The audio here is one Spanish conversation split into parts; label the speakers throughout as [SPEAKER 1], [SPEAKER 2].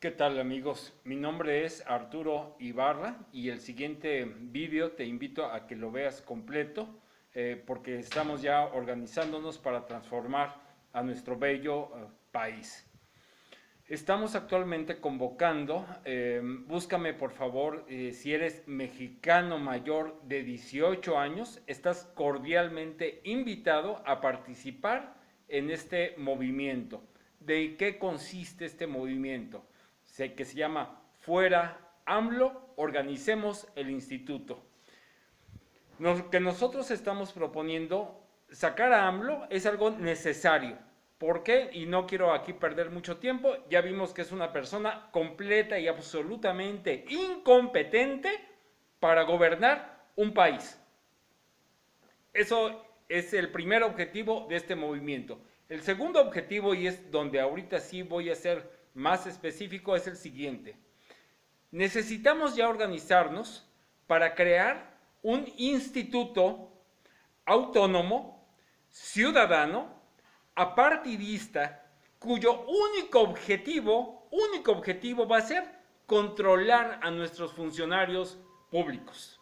[SPEAKER 1] ¿Qué tal amigos? Mi nombre es Arturo Ibarra y el siguiente vídeo te invito a que lo veas completo eh, porque estamos ya organizándonos para transformar a nuestro bello eh, país. Estamos actualmente convocando, eh, búscame por favor, si eres mexicano mayor de 18 años, estás cordialmente invitado a participar en este movimiento. ¿De qué consiste este movimiento? Que se llama Fuera AMLO, organicemos el instituto. Lo que nosotros estamos proponiendo, sacar a AMLO es algo necesario. ¿Por qué? Y no quiero aquí perder mucho tiempo. Ya vimos que es una persona completa y absolutamente incompetente para gobernar un país. Eso es el primer objetivo de este movimiento. El segundo objetivo, y es donde ahorita sí voy a hacer más específico es el siguiente. Necesitamos ya organizarnos para crear un instituto autónomo, ciudadano, apartidista, cuyo único objetivo, único objetivo va a ser controlar a nuestros funcionarios públicos.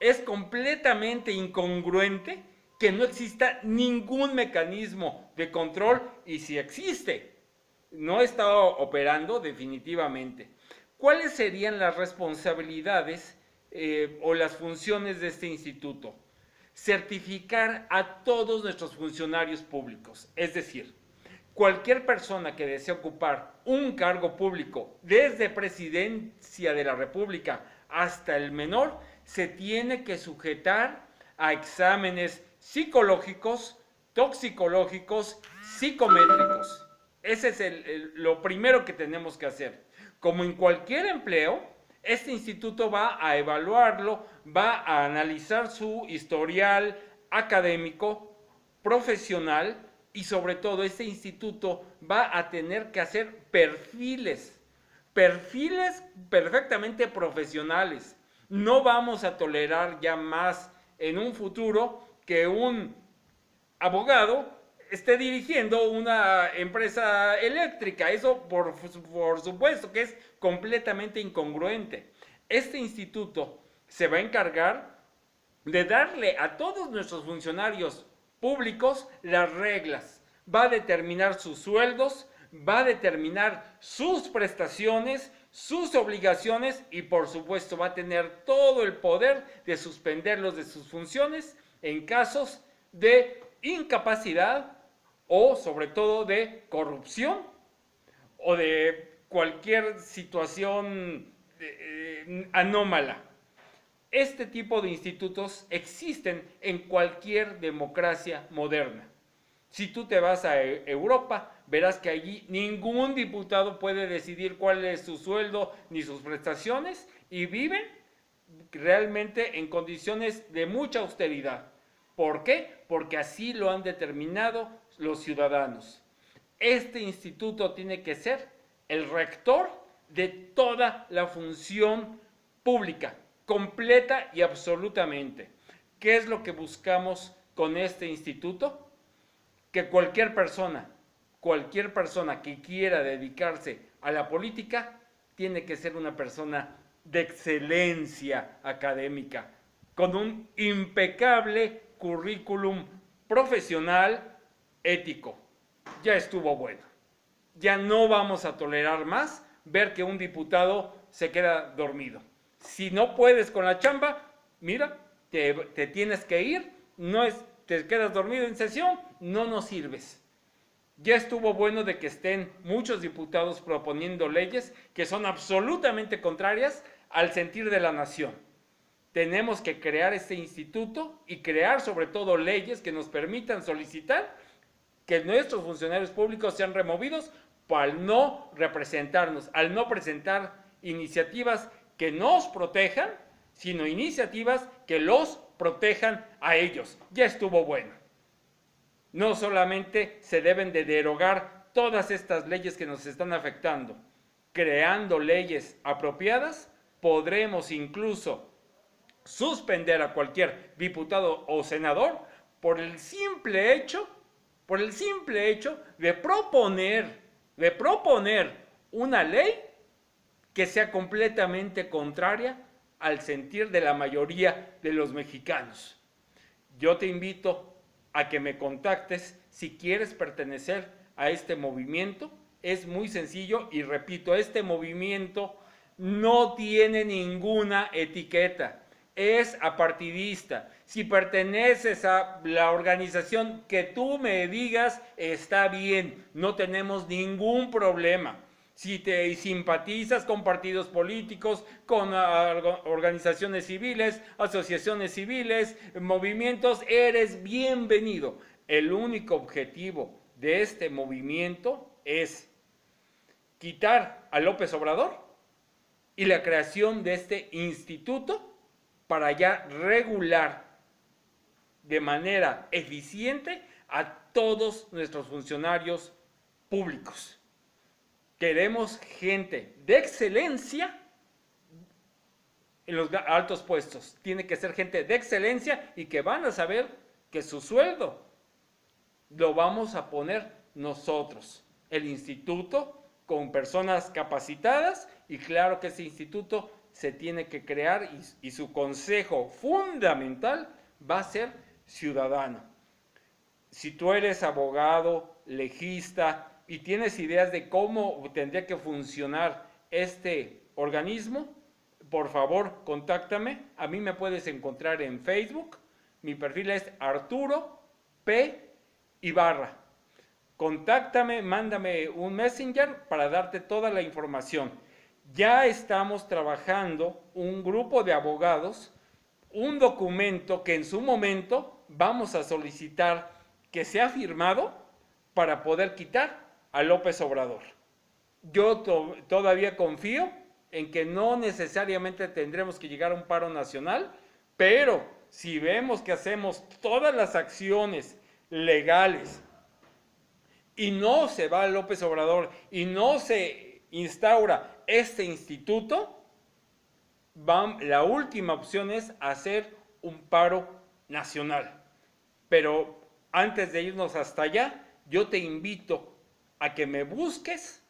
[SPEAKER 1] Es completamente incongruente que no exista ningún mecanismo de control y si existe, no está operando definitivamente. ¿Cuáles serían las responsabilidades eh, o las funciones de este instituto? Certificar a todos nuestros funcionarios públicos, es decir, cualquier persona que desee ocupar un cargo público, desde presidencia de la República hasta el menor, se tiene que sujetar a exámenes psicológicos, toxicológicos, psicométricos. Ese es lo primero que tenemos que hacer. Como en cualquier empleo, este instituto va a evaluarlo, va a analizar su historial académico, profesional y sobre todo este instituto va a tener que hacer perfiles, perfiles perfectamente profesionales. No vamos a tolerar ya más en un futuro que un abogado esté dirigiendo una empresa eléctrica. Eso, por, por supuesto, que es completamente incongruente. Este instituto se va a encargar de darle a todos nuestros funcionarios públicos las reglas. Va a determinar sus sueldos, va a determinar sus prestaciones, sus obligaciones y por supuesto va a tener todo el poder de suspenderlos de sus funciones en casos de incapacidad o sobre todo de corrupción o de cualquier situación eh, anómala. Este tipo de institutos existen en cualquier democracia moderna. Si tú te vas a e, Europa, verás que allí ningún diputado puede decidir cuál es su sueldo ni sus prestaciones y viven realmente en condiciones de mucha austeridad. ¿Por qué? Porque así lo han determinado los ciudadanos. Este instituto tiene que ser el rector de toda la función pública, completa y absolutamente. ¿Qué es lo que buscamos con este instituto? Que cualquier persona, cualquier persona que quiera dedicarse a la política, tiene que ser una persona de excelencia académica, con un impecable currículum profesional ético. Ya estuvo bueno. Ya no vamos a tolerar más ver que un diputado se queda dormido. Si no puedes con la chamba, mira, te, tienes que ir, no es, te quedas dormido en sesión, no nos sirves. Ya estuvo bueno de que estén muchos diputados proponiendo leyes que son absolutamente contrarias al sentir de la nación. Tenemos que crear este instituto y crear sobre todo leyes que nos permitan solicitar que nuestros funcionarios públicos sean removidos al no representarnos, al no presentar iniciativas que nos protejan, sino iniciativas que los protejan a ellos. Ya estuvo bueno. No solamente se deben de derogar todas estas leyes que nos están afectando, creando leyes apropiadas, podremos incluso suspender a cualquier diputado o senador por el simple hecho por el simple hecho de proponer, de proponer una ley que sea completamente contraria al sentir de la mayoría de los mexicanos. Yo te invito a que me contactes si quieres pertenecer a este movimiento. Es muy sencillo y repito, este movimiento no tiene ninguna etiqueta, es apartidista. Si perteneces a la organización que tú me digas, está bien, no tenemos ningún problema. Si te simpatizas con partidos políticos, con organizaciones civiles, asociaciones civiles, movimientos, eres bienvenido. El único objetivo de este movimiento es quitar a López Obrador y la creación de este instituto para ya regular de manera eficiente a todos nuestros funcionarios públicos. Queremos gente de excelencia en los altos puestos. Tiene que ser gente de excelencia y que van a saber que su sueldo lo vamos a poner nosotros, el instituto, con personas capacitadas y claro que ese instituto se tiene que crear y, su consejo fundamental va a ser ciudadano. Si tú eres abogado, legista, y tienes ideas de cómo tendría que funcionar este organismo, por favor, contáctame. A mí me puedes encontrar en Facebook. Mi perfil es Arturo P. Ibarra. Contáctame, mándame un messenger para darte toda la información. Ya estamos trabajando un grupo de abogados, un documento que en su momento vamos a solicitar que sea firmado para poder quitar a López Obrador. Yo todavía confío en que no necesariamente tendremos que llegar a un paro nacional, pero si vemos que hacemos todas las acciones legales y no se va López Obrador y no se instaura este instituto, la última opción es hacer un paro nacional. Pero antes de irnos hasta allá, yo te invito a que me busques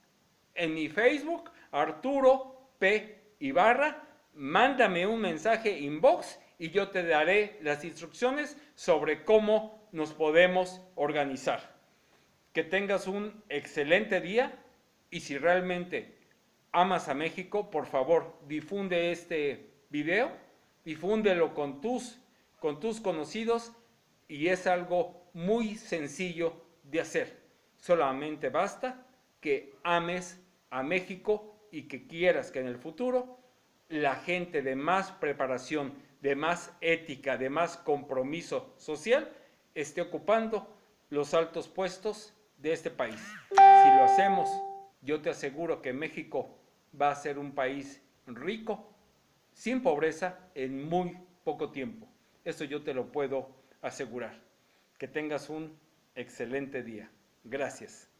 [SPEAKER 1] en mi Facebook, Arturo P. Ibarra, mándame un mensaje inbox y yo te daré las instrucciones sobre cómo nos podemos organizar. Que tengas un excelente día y si realmente amas a México, por favor, difunde este video, difúndelo con tus, con tus conocidos y es algo muy sencillo de hacer. Solamente basta que ames a México y que quieras que en el futuro la gente de más preparación, de más ética, de más compromiso social esté ocupando los altos puestos de este país. Si lo hacemos, yo te aseguro que México va a ser un país rico, sin pobreza, en muy poco tiempo. Eso yo te lo puedo asegurar. Que tengas un excelente día. Gracias.